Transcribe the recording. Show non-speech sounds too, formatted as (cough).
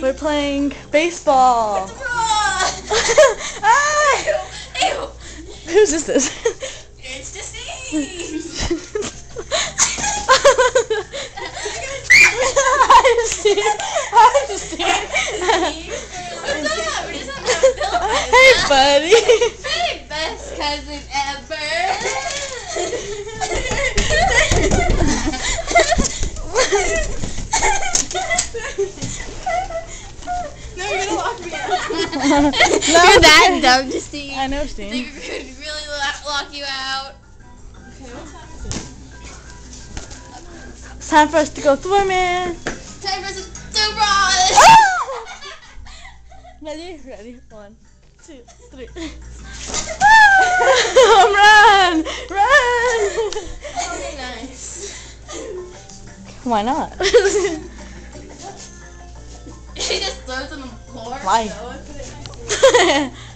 We're playing baseball. (laughs) ah! Ew, ew. Whose is this? It's scene. (laughs) I understand. I understand. What's up? We just it. hey, buddy. Best cousin ever. no, you're gonna lock me out. No. You're that dumb, Justeene. I know, Steve. we could really lock you out. It's time for us to go swimming. Time for some ah! super (laughs) Ready? Ready? One, two, three. Home ah! (laughs) run! Run! Okay, nice. Why not? (laughs) planta, não corta. Vai. É (laughs)